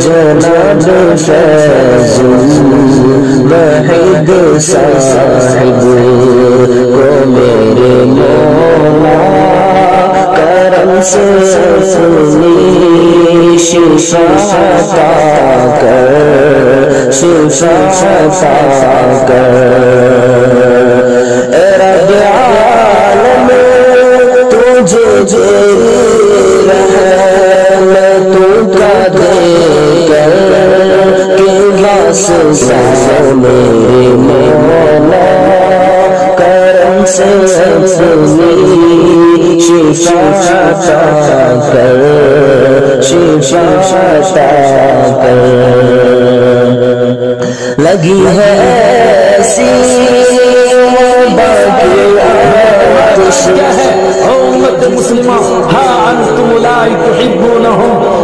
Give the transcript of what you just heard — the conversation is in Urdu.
جناب فیض وحید صاحب کو میرے مولا کرم سے سنی شفا عطا کر شفا عطا کر رب عالم تجھے جیری رحم تو کا دے مولا کرم سے سنی شفا عطا کر شفا عطا کر لگی ہے ایسی باقی آتش امت مسلمہ ہاں انتم اولئک تحبونہم